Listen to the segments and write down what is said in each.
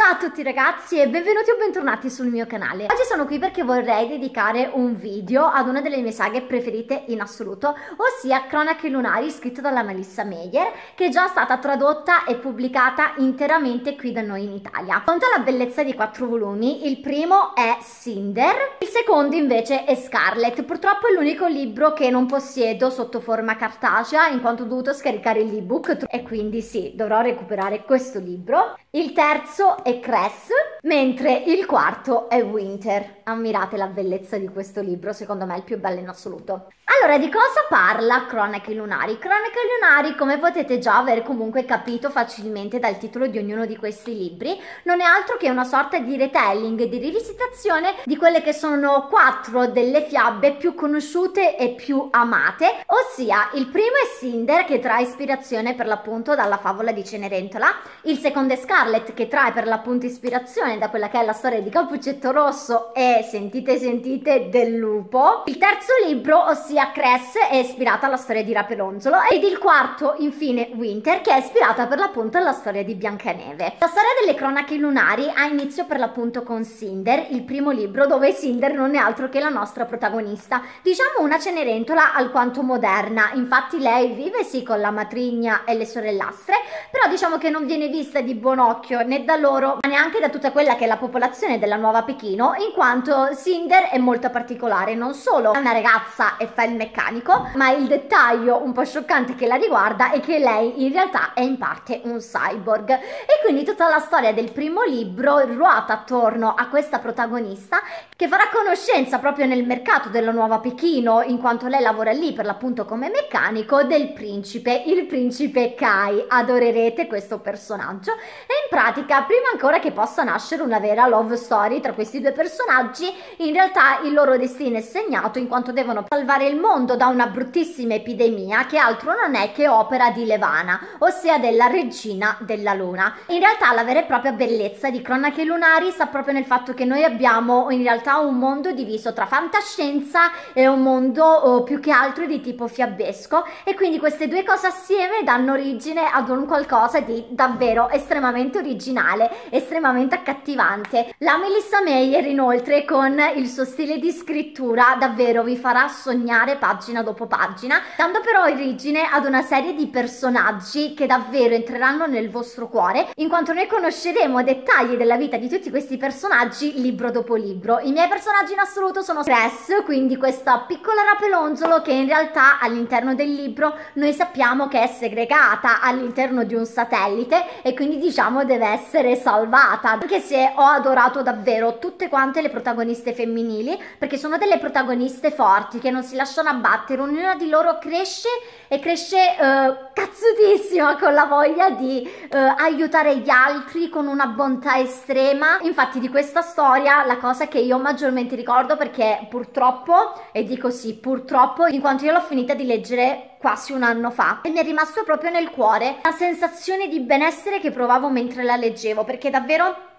Ciao a tutti ragazzi e benvenuti o bentornati sul mio canale. Oggi sono qui perché vorrei dedicare un video ad una delle mie saghe preferite in assoluto, ossia Cronache Lunari scritto dalla Melissa Meyer, che è già stata tradotta e pubblicata interamente qui da noi in Italia. Conta la bellezza di quattro volumi, il primo è Cinder, il secondo invece è Scarlet. Purtroppo è l'unico libro che non possiedo sotto forma cartacea in quanto ho dovuto scaricare l'ebook e quindi sì, dovrò recuperare questo libro. Il terzo è Cress, mentre il quarto è Winter. Ammirate la bellezza di questo libro, secondo me è il più bello in assoluto. Allora, di cosa parla Cronache Lunari? Cronache Lunari, come potete già aver comunque capito facilmente dal titolo di ognuno di questi libri, non è altro che una sorta di retelling, di rivisitazione di quelle che sono quattro delle fiabe più conosciute e più amate, ossia il primo è Cinder che trae ispirazione per l'appunto dalla favola di Cenerentola, il secondo è Scarlet che trae per l'appunto ispirazione da quella che è la storia di Cappuccetto Rosso e sentite sentite del lupo, il terzo libro ossia Emilia Cress è ispirata alla storia di Rapelonzolo ed il quarto, infine, Winter, che è ispirata per l'appunto alla storia di Biancaneve. La storia delle cronache lunari ha inizio per l'appunto con Cinder, il primo libro dove Cinder non è altro che la nostra protagonista. Diciamo una cenerentola alquanto moderna, infatti lei vive sì con la matrigna e le sorellastre, però diciamo che non viene vista di buon occhio né da loro, ma neanche da tutta quella che è la popolazione della nuova Pechino, in quanto Cinder è molto particolare, non solo è una ragazza e fa il meccanico, ma il dettaglio un po' scioccante che la riguarda è che lei in realtà è in parte un cyborg e quindi tutta la storia del primo libro ruota attorno a questa protagonista che farà conoscenza proprio nel mercato della nuova Pechino, in quanto lei lavora lì per l'appunto come meccanico, del principe, il principe Kai. Adorerete questo personaggio e in pratica, prima ancora che possa nascere una vera love story tra questi due personaggi, in realtà il loro destino è segnato in quanto devono salvare il mondo da una bruttissima epidemia che altro non è che opera di Levana, ossia della regina della luna. In realtà la vera e propria bellezza di Cronache Lunari sta proprio nel fatto che noi abbiamo in realtà un mondo diviso tra fantascienza e un mondo oh, più che altro di tipo fiabesco e quindi queste due cose assieme danno origine ad un qualcosa di davvero estremamente originale, estremamente accattivante. La Melissa Meyer inoltre con il suo stile di scrittura davvero vi farà sognare pagina dopo pagina, dando però origine ad una serie di personaggi che davvero entreranno nel vostro cuore, in quanto noi conosceremo dettagli della vita di tutti questi personaggi libro dopo libro. I miei personaggi in assoluto sono Cress, quindi questa piccola rapelonzolo che in realtà all'interno del libro noi sappiamo che è segregata all'interno di un satellite e quindi diciamo deve essere salvata, anche se ho adorato davvero tutte quante le protagoniste femminili, perché sono delle protagoniste forti che non si lasciano abbattere, ognuna di loro cresce e cresce uh, cazzutissima con la voglia di uh, aiutare gli altri con una bontà estrema. Infatti di questa storia la cosa che io maggiormente ricordo perché purtroppo, e dico sì purtroppo, in quanto io l'ho finita di leggere quasi un anno fa e mi è rimasto proprio nel cuore la sensazione di benessere che provavo mentre la leggevo perché davvero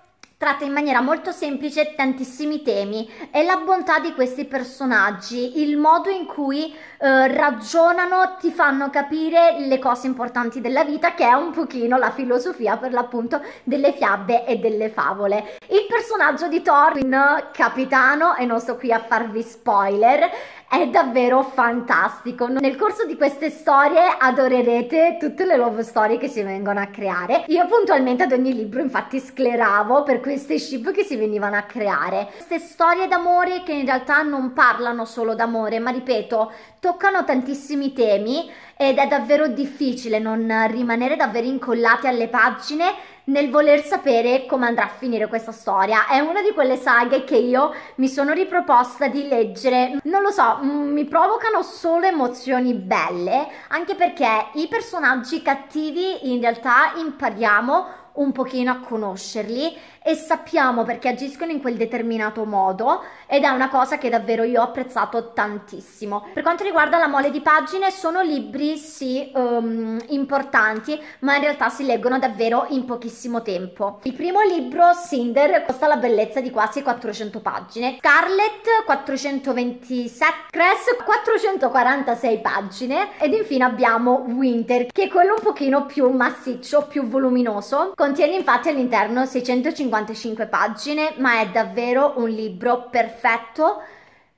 tratta in maniera molto semplice tantissimi temi e la bontà di questi personaggi, il modo in cui eh, ragionano ti fanno capire le cose importanti della vita che è un pochino la filosofia per l'appunto delle fiabe e delle favole. Il personaggio di Thorfinn, capitano, e non sto qui a farvi spoiler, è davvero fantastico. Nel corso di queste storie adorerete tutte le love story che si vengono a creare. Io puntualmente ad ogni libro infatti scleravo per queste ship che si venivano a creare. Queste storie d'amore che in realtà non parlano solo d'amore, ma ripeto, toccano tantissimi temi ed è davvero difficile non rimanere davvero incollati alle pagine nel voler sapere come andrà a finire questa storia. È una di quelle saghe che io mi sono riproposta di leggere. Non lo so, mm, mi provocano solo emozioni belle, anche perché i personaggi cattivi in realtà impariamo un pochino a conoscerli e sappiamo perché agiscono in quel determinato modo ed è una cosa che davvero io ho apprezzato tantissimo. Per quanto riguarda la mole di pagine sono libri sì um, importanti ma in realtà si leggono davvero in pochissimo tempo. Il primo libro Cinder costa la bellezza di quasi 400 pagine, Scarlet 427, Cress 446 pagine ed infine abbiamo Winter che è quello un pochino più massiccio, più voluminoso Contiene infatti all'interno 655 pagine, ma è davvero un libro perfetto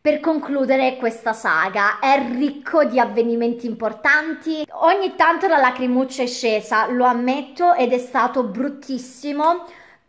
per concludere questa saga. È ricco di avvenimenti importanti. Ogni tanto la lacrimuccia è scesa, lo ammetto, ed è stato bruttissimo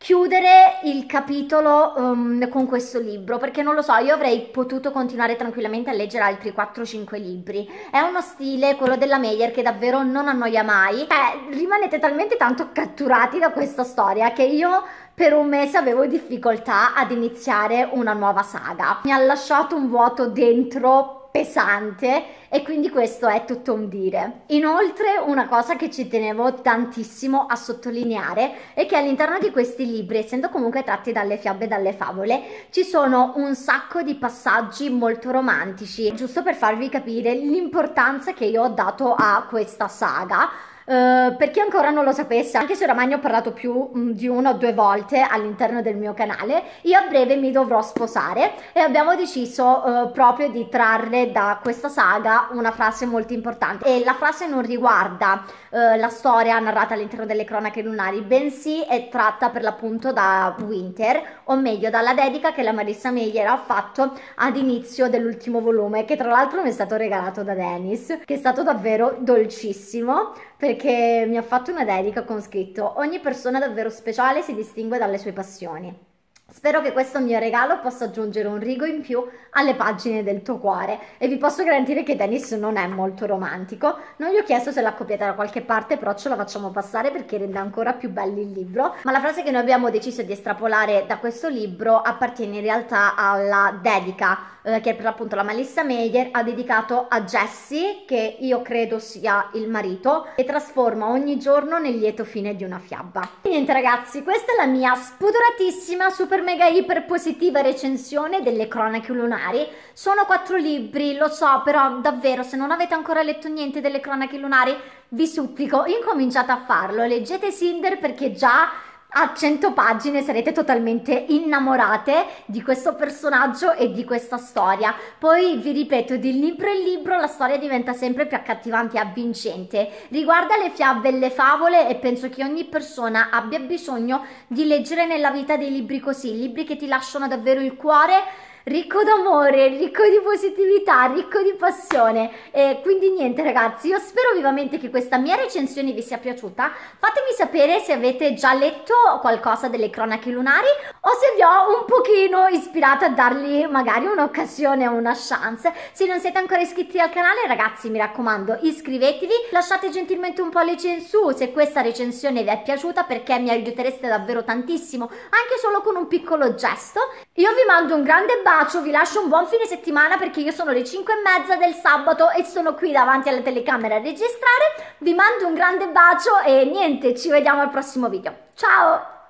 chiudere il capitolo um, con questo libro perché non lo so, io avrei potuto continuare tranquillamente a leggere altri 4-5 libri. È uno stile, quello della Meyer, che davvero non annoia mai. Eh, rimanete talmente tanto catturati da questa storia che io per un mese avevo difficoltà ad iniziare una nuova saga. Mi ha lasciato un vuoto dentro pesante e quindi questo è tutto un dire. Inoltre una cosa che ci tenevo tantissimo a sottolineare è che all'interno di questi libri, essendo comunque tratti dalle fiabe e dalle favole, ci sono un sacco di passaggi molto romantici, giusto per farvi capire l'importanza che io ho dato a questa saga Uh, per chi ancora non lo sapesse, anche se oramai ne ho parlato più um, di una o due volte all'interno del mio canale, io a breve mi dovrò sposare e abbiamo deciso uh, proprio di trarre da questa saga una frase molto importante. E la frase non riguarda uh, la storia narrata all'interno delle cronache lunari, bensì è tratta per l'appunto da Winter, o meglio dalla dedica che la Marissa Meyer ha fatto ad inizio dell'ultimo volume, che tra l'altro mi è stato regalato da Dennis, che è stato davvero dolcissimo perché mi ha fatto una dedica con scritto ogni persona davvero speciale si distingue dalle sue passioni. Spero che questo mio regalo possa aggiungere un rigo in più alle pagine del tuo cuore e vi posso garantire che Dennis non è molto romantico. Non gli ho chiesto se l'ha copiata da qualche parte, però ce la facciamo passare perché rende ancora più bello il libro. Ma la frase che noi abbiamo deciso di estrapolare da questo libro appartiene in realtà alla dedica eh, che per l'appunto la Melissa Meyer ha dedicato a Jessie, che io credo sia il marito, e trasforma ogni giorno nel lieto fine di una fiaba. Niente ragazzi, questa è la mia spudoratissima, super mega iper positiva recensione delle cronache lunari. Sono quattro libri, lo so, però davvero se non avete ancora letto niente delle cronache lunari, vi supplico, incominciate a farlo, leggete Cinder perché già a 100 pagine sarete totalmente innamorate di questo personaggio e di questa storia. Poi vi ripeto, di libro in libro la storia diventa sempre più accattivante e avvincente. Riguarda le fiabe e le favole e penso che ogni persona abbia bisogno di leggere nella vita dei libri così, libri che ti lasciano davvero il cuore ricco d'amore, ricco di positività, ricco di passione. E quindi niente ragazzi, io spero vivamente che questa mia recensione vi sia piaciuta. Fatemi sapere se avete già letto qualcosa delle cronache lunari o se vi ho un pochino ispirata a dargli magari un'occasione o una chance. Se non siete ancora iscritti al canale ragazzi mi raccomando iscrivetevi, lasciate gentilmente un pollice in su se questa recensione vi è piaciuta perché mi aiutereste davvero tantissimo anche solo con un piccolo gesto. Io vi mando un grande bacio, vi lascio un buon fine settimana perché io sono le 5 e mezza del sabato e sono qui davanti alla telecamera a registrare. Vi mando un grande bacio e niente, ci vediamo al prossimo video. Ciao!